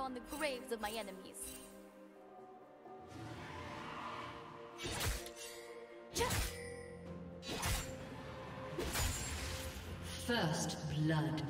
on the graves of my enemies. First blood.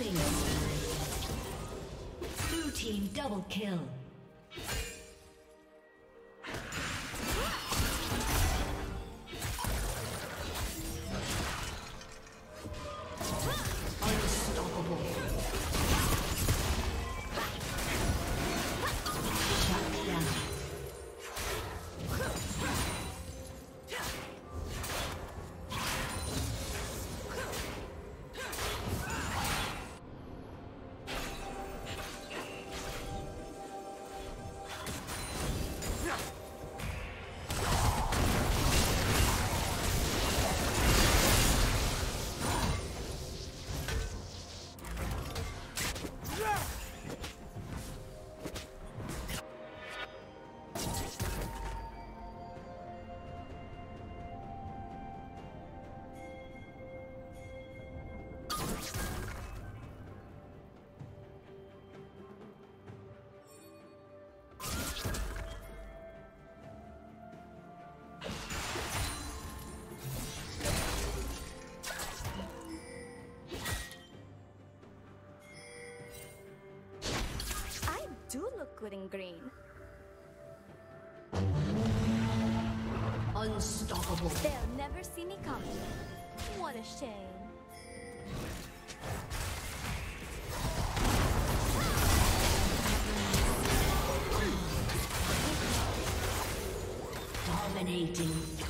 Killing Blue team double kill. Green. Unstoppable. They'll never see me coming. What a shame. Dominating.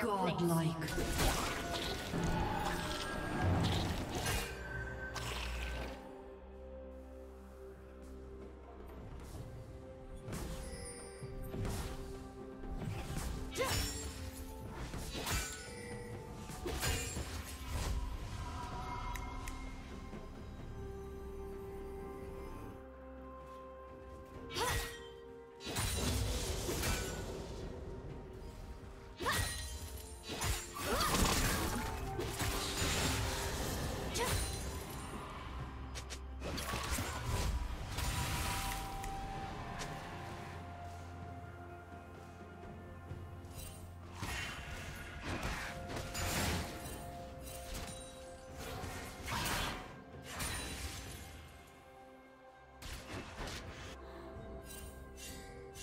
Godlike.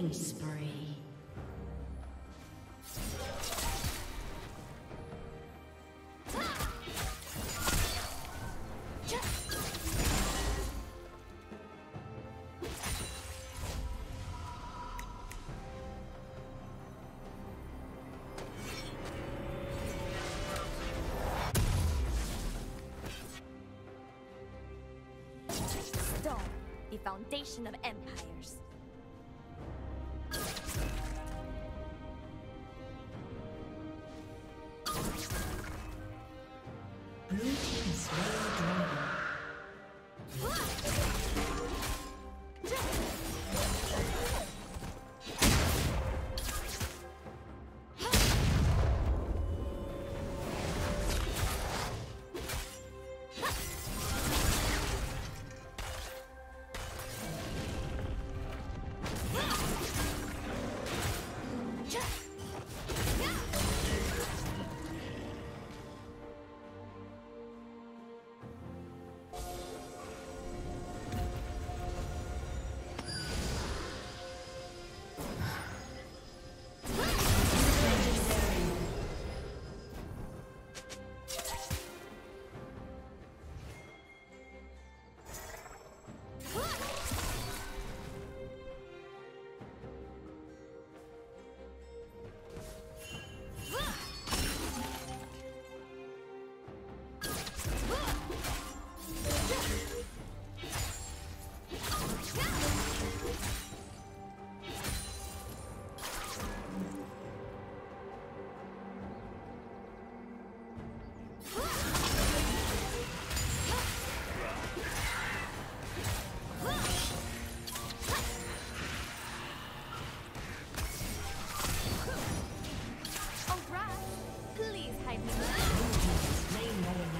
Killing spree. The foundation of empires. Slain enemy.